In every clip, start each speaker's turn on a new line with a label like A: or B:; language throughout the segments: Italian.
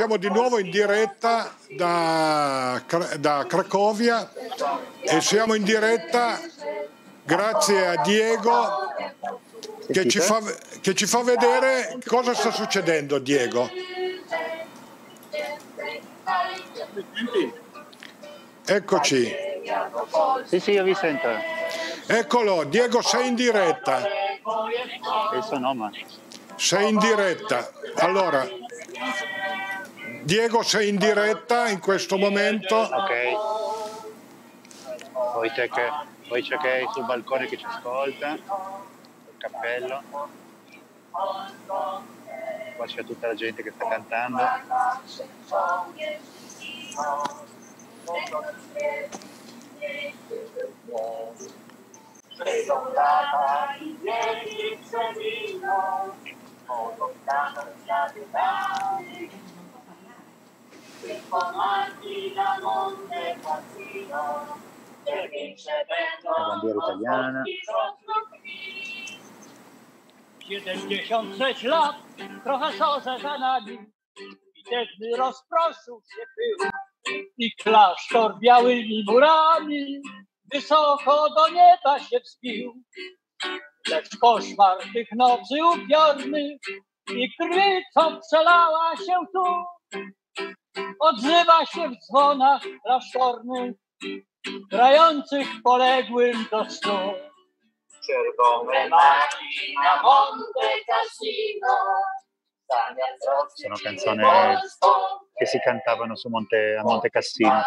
A: siamo di nuovo in diretta da, da Cracovia e siamo in diretta grazie a Diego che ci, fa, che ci fa vedere cosa sta succedendo Diego. Eccoci.
B: Sì, sì, io vi sento.
A: Eccolo, Diego sei in diretta. Sei in diretta. Allora, Diego sei in diretta in questo momento.
B: Ok. Poi c'è che, poi c'è che sul balcone che ci ascolta, il cappello. Qua c'è tutta la gente che sta cantando.
C: Prelongata
B: La bandiera italiana.
D: 76 lat, trochę soza za nami. Biedny rozproszył się pył i klasztor białymi murami wysoko do nieba się wspił. Lecz koszmar tych nocy upiornych i krwi, co przelała się tu, odzywa się w dzwonach klasztornych, grających poległym do snu.
C: Czerwone maki na Monte Cassino,
B: Sono canzoni che si cantavano su Monte, a Monte Cassino.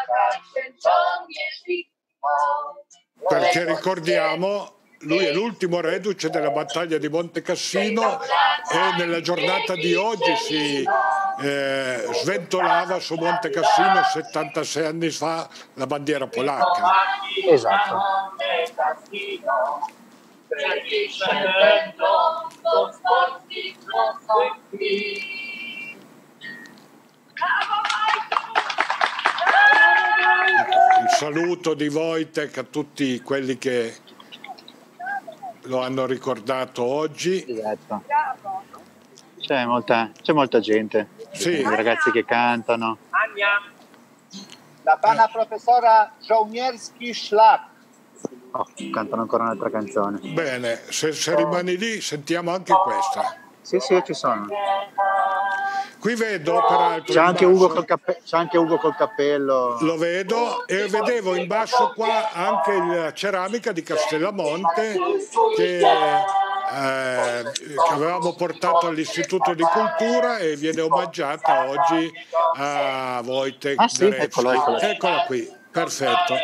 A: perché ricordiamo lui è l'ultimo reduce della battaglia di Monte Cassino e nella giornata di oggi si eh, sventolava su Monte Cassino 76 anni fa la bandiera polacca.
B: Esatto.
A: Un saluto di Wojtek a tutti quelli che lo hanno ricordato oggi.
B: Esatto. C'è molta, c'è molta gente,
A: Sì.
B: i ragazzi che cantano.
E: La pana professora Żołnierski Szlak.
B: Oh, cantano ancora un'altra canzone.
A: Bene, se, se rimani lì sentiamo anche questa.
B: Sì, sì, ci sono.
A: Qui vedo peraltro
B: C'è anche,
A: basso-
B: Ugo col cappe- c'è anche Ugo col cappello.
A: Lo vedo e vedevo in basso qua anche la ceramica di Castellamonte che, eh, che avevamo portato all'Istituto di Cultura e viene omaggiata oggi a Wojtek
B: Ah, sì?
A: Derevski.
B: Eccolo, eccolo.
A: Eccola qui, perfetto.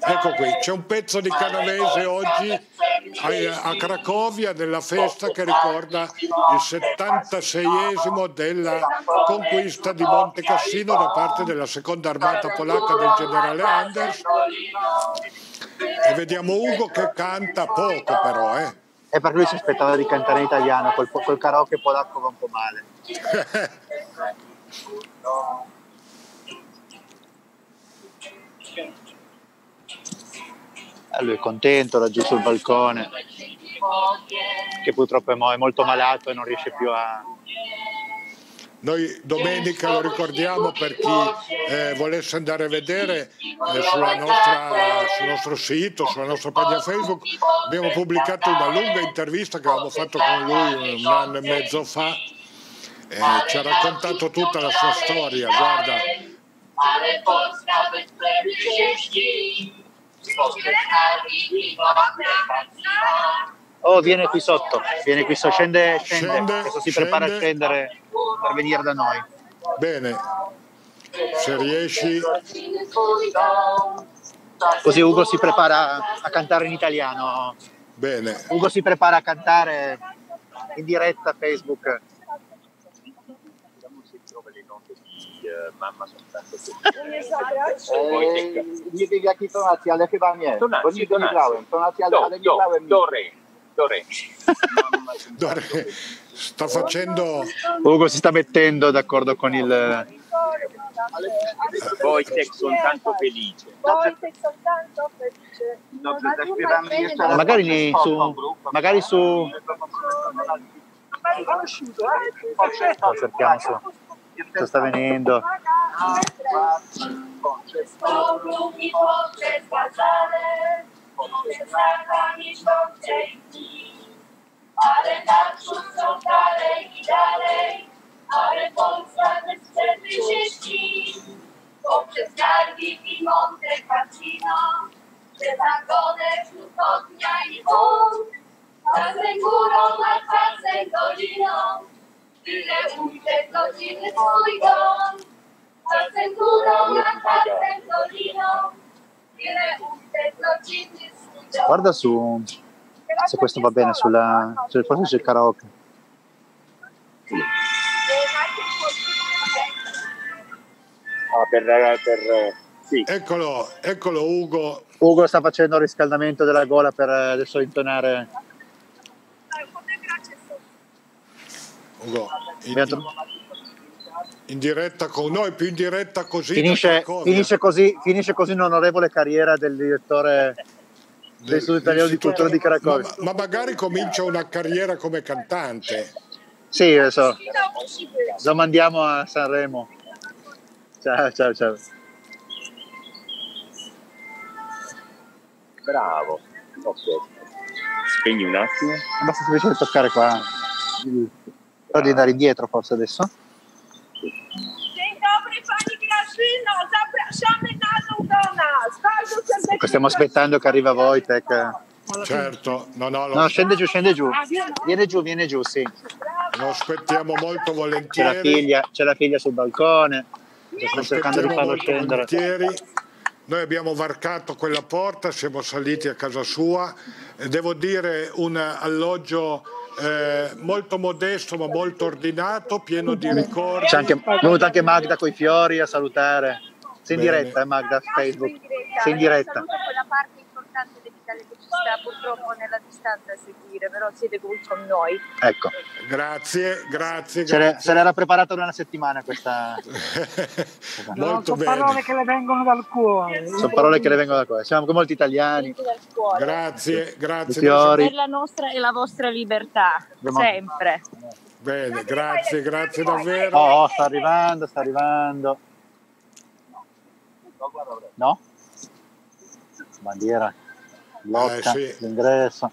A: Ecco qui, c'è un pezzo di canavese oggi a, a Cracovia nella festa che ricorda il 76esimo della conquista di Monte Cassino da parte della seconda armata polacca del generale Anders e vediamo Ugo che canta poco però eh.
B: È perché lui si aspettava di cantare in italiano, col, col karaoke polacco va un po' male. Eh, lui è contento laggiù sul balcone, che purtroppo è, mo- è molto malato e non riesce più a...
A: Noi domenica lo ricordiamo per chi eh, volesse andare a vedere eh, sulla nostra- sul nostro sito, sulla nostra pagina Facebook, abbiamo pubblicato una lunga intervista che avevamo fatto con lui un anno e mezzo fa. Eh, ci ha raccontato tutta la sua storia, guarda.
B: Oh, viene qui sotto, viene qui sotto, scende, scende,
A: Scende,
B: si prepara a
A: scende.
B: scendere per venire da noi.
A: bene, se riesci,
B: Così Ugo si prepara a cantare in italiano.
A: bene,
B: Ugo si prepara a cantare in diretta Facebook.
E: E, nie wiem w jakiej tonacji, ale chyba nie.
F: Tonacji,
E: bo nigdy nie
F: tonacji.
E: grałem. Tonacji, ale,
F: Do,
E: ale nie
F: do,
E: grałem.
F: do re, do re.
A: Dore- sta facendo,
B: Ugo si sta mettendo d'accordo con il...
F: Wojtek soltanto felice.
G: Wojtek soltanto felice. Bene
E: raz.
B: Magari su, magari su... Lo cerchiamo su. Cosa sta venendo?
C: Mi poprzez bazale, poprzez zakami szkodcej dni. Ale naprzód są dalej i dalej, ale Polska bez przerwy się śni. Poprzez Garwik i Monte Cassino, przez Angonę wśród ognia i wód. Czasem górą, a czasem doliną, tyle ujdzie godziny twój dom. Czasem górą, a czasem doliną,
B: Guarda su se questo va bene sulla... cioè, forse c'è il karaoke.
F: Ah, per, per, sì,
A: Eccolo, eccolo Ugo.
B: Ugo sta facendo il riscaldamento della gola per eh, adesso intonare.
A: Ugo in,
B: Abbiamo
A: in diretta con noi, più in diretta così.
B: Finisce, finisce così, finisce così un'onorevole carriera del direttore dell'Istituto Italiano di Cultura di Cracovia.
A: Ma, ma magari comincia una carriera come cantante.
B: Sì, adesso lo mandiamo a Sanremo. Ciao, ciao, ciao.
F: bravo. Ok. Spegni un attimo.
B: Basta semplicemente toccare qua. Però di andare indietro forse adesso.
G: Dzień dobry Pani Grażyno, zapraszamy na dół do nas. Bardzo serdecznie.
B: Stiamo aspettando che arriva Wojtek.
A: Certo, no, no, lo,
B: No, scende giù, scende giù. Viene giù, viene giù, sì.
A: lo aspettiamo molto
B: C'è la
A: volentieri.
B: figlia, c'è la figlia sul balcone. Sto cercando di farlo
A: molto
B: scendere.
A: volentieri. Noi abbiamo varcato quella porta, siamo saliti a casa sua devo dire un alloggio eh, molto modesto ma molto ordinato, pieno di ricordi.
B: C'è anche, è venuta anche Magda con i fiori a salutare. Sei in
A: Bene.
B: diretta, eh, Magda, su Facebook. Sei in diretta.
H: Saluto quella parte dell'Italia che ci sta purtroppo nella distanza a seguire, però siete qui con noi.
B: Ecco,
A: Grazie, grazie, grazie.
B: se l'era preparata da una settimana questa.
A: molto
I: sono parole che le vengono dal cuore.
B: Sono parole che le vengono da qua. Siamo come molti italiani.
H: Dal cuore.
A: Grazie, grazie.
B: fiori.
H: Per la nostra e la vostra libertà, sempre.
A: Bene, grazie, grazie davvero.
B: Oh, oh, sta arrivando, sta arrivando. No? Bandiera. Blocca
A: Eh, sì.
B: l'ingresso.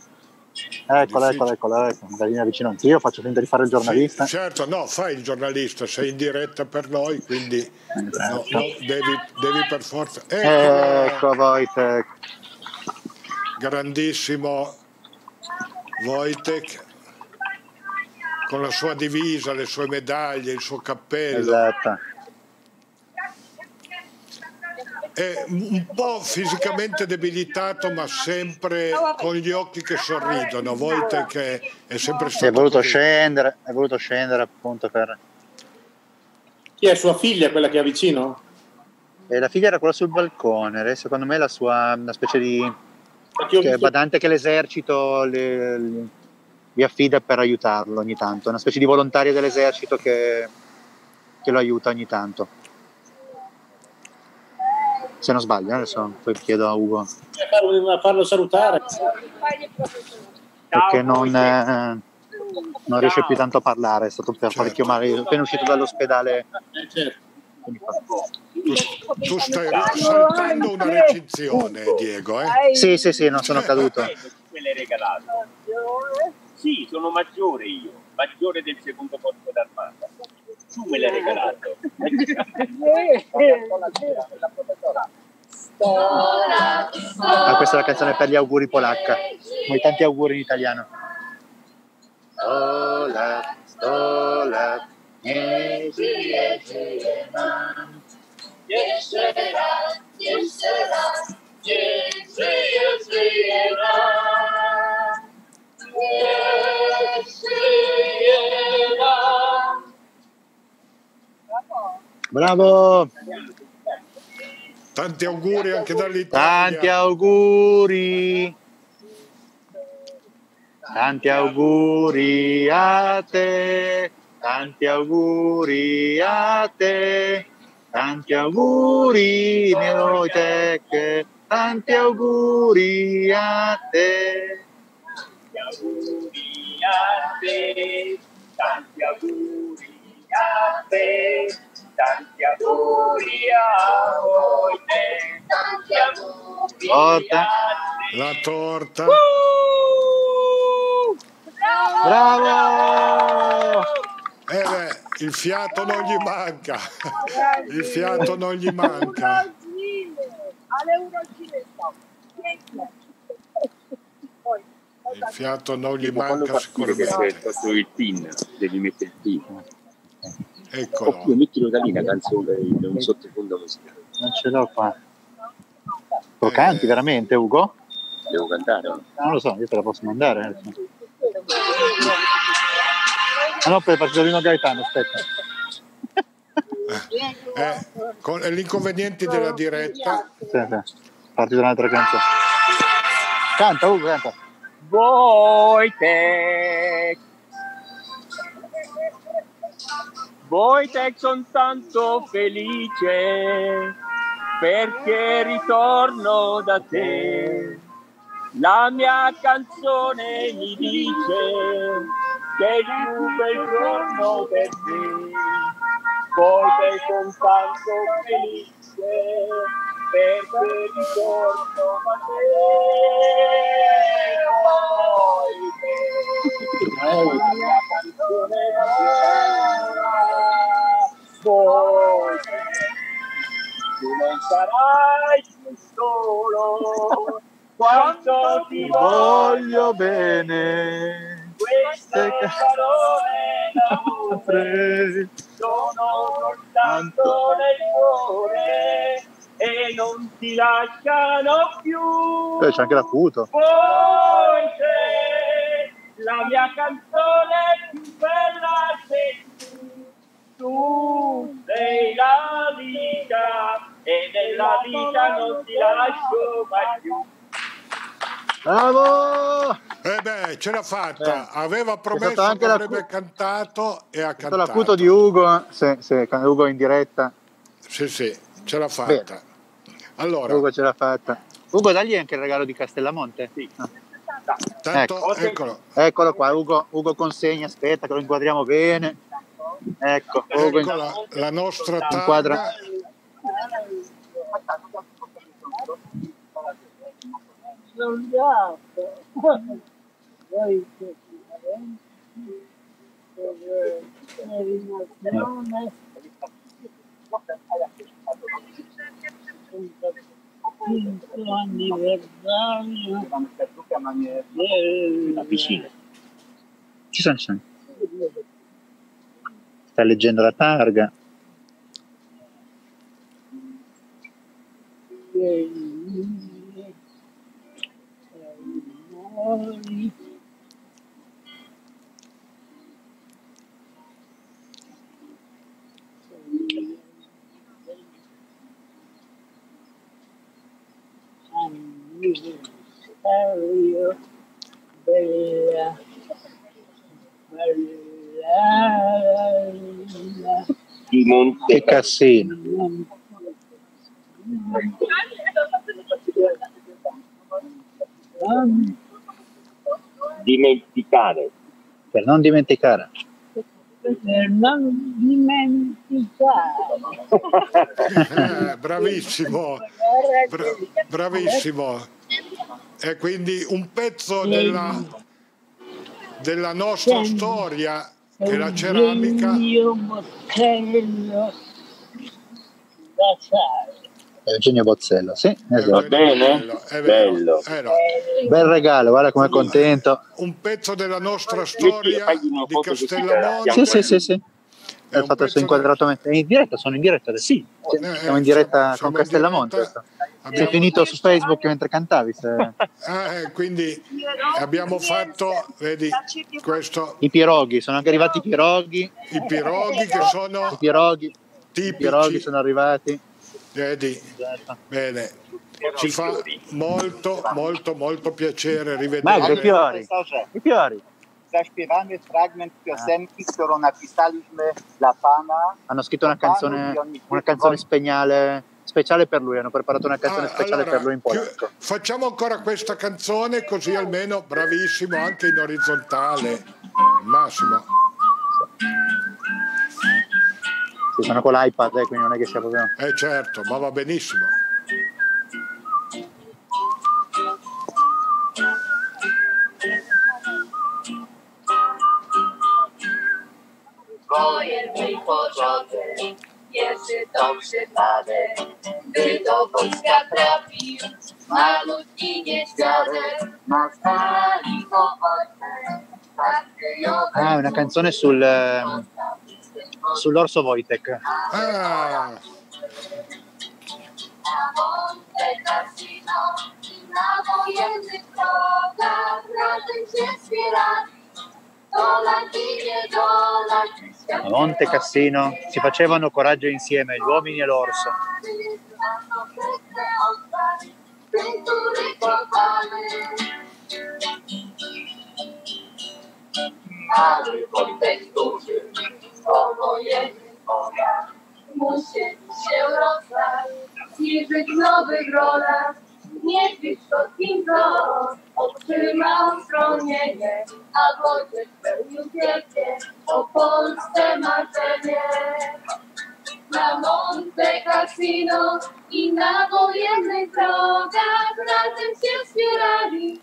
B: Eccola, eccola, eccola, ecco. Mi viene vicino anch'io, faccio finta di fare il giornalista.
A: Sì, certo, no, fai il giornalista, sei in diretta per noi, quindi no,
B: Esatto.
A: no, devi, devi per forza. Ecco,
B: Ecco Wojtek.
A: grandissimo Wojtek con la sua divisa, le sue medaglie, il suo cappello.
B: Esatto.
A: È un po' fisicamente debilitato, ma sempre con gli occhi che sorridono. Wojtek è, è sempre
B: Si è
A: stato
B: voluto
A: così.
B: scendere, è voluto scendere appunto per...
J: Chi è sua figlia, quella che ha vicino?
B: E la figlia era quella sul balcone, secondo me la sua una specie di che badante che l'esercito le- le- vi affida per aiutarlo ogni tanto, una specie di volontaria dell'esercito che, che lo aiuta ogni tanto. Se non sbaglio, eh, adesso poi chiedo a Ugo,
J: farlo, farlo salutare.
B: perché non, eh, non riesce più tanto a parlare, è stato per parecchio male, è appena uscito dall'ospedale.
J: Eh, certo.
A: Tu, tu stai saltando una recinzione, Diego. Eh?
B: Sì, sì, sì, non sono caduto.
F: Sì, sono maggiore io, maggiore del secondo corpo d'armata. Tu me l'hai regalato.
B: Ah, questa è la canzone per gli auguri polacca, come tanti auguri in italiano. Stola, stola, nie żyje, żyje Bravo!
A: Tanti auguri anche
B: Tanti
A: dall'Italia.
B: auguri! Tanti auguri a te, tanti auguri a te, tanti auguri noi te, tanti auguri a te.
F: Tanti auguri a te, tanti auguri a te, tanti auguri a voi, te, tanti auguri
B: Torta.
A: La torta.
B: Bravo!
A: Eh beh, il fiato non gli manca. Il fiato non gli manca. Il fiato non gli manca sicuramente.
F: fatto il pin, devi mettere il pin.
A: Eccolo.
F: Oppure mettilo da lì una canzone in un sottofondo musicale.
B: Non ce l'ho qua. Lo canti veramente, Ugo?
F: Devo cantare? no?
B: Non lo so, io te la posso mandare. Ah no, per partito Rino Gaetano, aspetta.
A: Eh, con gli inconvenienti della diretta.
B: Sì. Parti da un'altra canzone. Canta, Ugo, canta.
F: Wojtek Wojtek son tanto felice perché ritorno da te. La mia canzone mi dice che è un bel giorno per te Wojtek son tanto felice perché ritorno da te Wojtek la mia canzone Wojtek tu non sarai più solo quanto ti Voglio
B: bene.
F: queste parole d'amore sono soltanto nel cuore e non ti lasciano più
B: Eh, c'è anche l'acuto.
F: Forse la mia canzone più bella sei tu. Tu sei la vita e nella vita non ti lascio mai più.
B: Bravo!
A: Eh beh, ce l'ha fatta. Aveva
B: stato
A: promesso
B: anche
A: che
B: la-
A: avrebbe cantato e ha cantato.
B: l'acuto di Ugo. Sì, sì, con Ugo in diretta.
A: Sì, sì, ce l'ha fatta. Allora,
B: Ugo ce l'ha fatta. Ugo, dagli anche il regalo di Castellamonte.
F: Sì.
B: Ah.
A: tanto,
F: ecco.
A: eccolo.
B: Eccolo qua, Ugo, Ugo consegna, aspetta che lo inquadriamo bene. Ecco, Ugo in-
A: Ecco la, la nostra
B: Inquadra.
D: Anniversario del
F: Vicino.
B: Ci sono, ci sono. Sta leggendo la targa.
D: dei amori anniversario bella bella
F: Di
B: Che
F: Monte
B: cassino.
F: dimenticare.
B: Per non dimenticare.
D: per non dimenticare
A: Eh, bravissimo, bra- bravissimo. E quindi un pezzo della, della nostra storia è la ceramica.
D: il mio motello d'acciaio
B: Eugenio Bozzello, sì,
A: È
B: esatto.
F: bene?
A: bello,
F: Bello.
A: eh no.
B: Bel regalo, guarda com'è contento.
A: Un pezzo della nostra storia di Castellamonte.
B: Sì, sì, sì, sì.
A: È
B: suo
A: pezzo
B: inquadrato. È in diretta, sono in diretta adesso. Sì,
A: Eh,
B: siamo in diretta
A: siamo
B: con Castellamonte.
A: diretta.
B: Sei
A: Abbiamo-
B: finito su Facebook mentre cantavi. se-
A: Eh, quindi abbiamo fatto, vedi, questo,
B: I piroghi, sono anche arrivati i piroghi.
A: i piroghi che
B: I
A: sono
B: piroghi, i piroghi
A: tipici,
B: sono arrivati.
A: vedi, bene, ci fa molto, molto, molto piacere
B: Mago, i fiori. I fiori.
E: Zaśpiewamy fragment piosenki, którą napisaliśmy dla Pana.
B: Hanno scritto una canzone, una canzone spegnale, speciale per lui. Hanno preparato una canzone
A: Ah,
B: speciale
A: allora,
B: per lui in polacco.
A: facciamo ancora questa canzone così almeno bravissimo anche in orizzontale, massimo.
B: Sì, sono con l'iPad, eh, quindi non è che sia proprio...
A: Eh certo, ma va benissimo.
C: Twoje mój porządek, jeszcze dobrze padę, by do Polska trafił malutki niedźwiadek, na stali po ojcze, patriotem
B: Ah, una canzone sul, ehm, sull'orso Wojtek.
A: Ah,
C: na Monte Cassino i na wojennych drogach razem się wspierali.
B: A Monte Cassino si facevano coraggio insieme, gli uomini e l'orso.
C: Ten, który kochamy. otrzymał schronienie, a Wojciech pełnił wielkie o Polsce marzenie. Na Monte Cassino i na wojennych drogach razem się wspierali.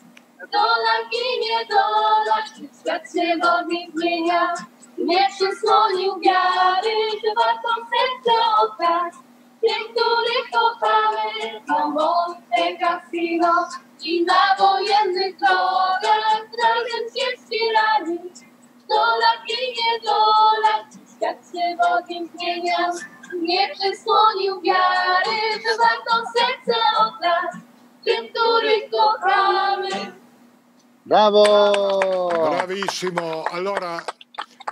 C: Dolak i niedolak, świat się wodni zmienia. Nie przysłonił wiary, że warto serce oddać. Tym, których kochamy na Monte Cassino i na wojennych drogach razem się wspierali. Dolach i niedolach, świat się Bogiem zmienia. Nie przysłonił wiary, że warto serce oddać. Tym, których kochamy.
B: Bravo!
A: bravissimo. Allora,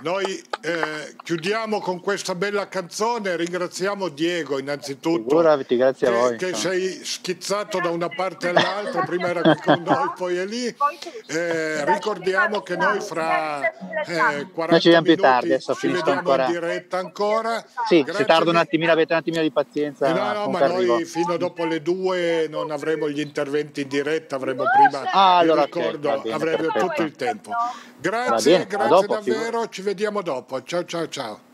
A: noi eh, chiudiamo con questa bella canzone. Ringraziamo Diego innanzitutto.
B: Figurati, grazie a
A: che,
B: voi.
A: che sei schizzato da una parte all'altra, prima era qui con noi, poi è lì. Eh, ricordiamo che noi fra eh, 40
B: Noi ci vediamo più tardi, adesso
A: ci vediamo
B: ancora.
A: in diretta ancora.
B: Sì, se
A: Grazie
B: tardo un attimino, avete un attimino di pazienza.
A: Eh, no, no, ma
B: arrivo.
A: noi fino dopo le due non avremo gli interventi in diretta, avremo prima
B: Ah, allora
A: ricordo,
B: va bene,
A: avremo
B: perfetto.
A: tutto il tempo. Grazie,
B: bene, a
A: grazie
B: dopo,
A: davvero, ci vediamo dopo. Ciao ciao ciao.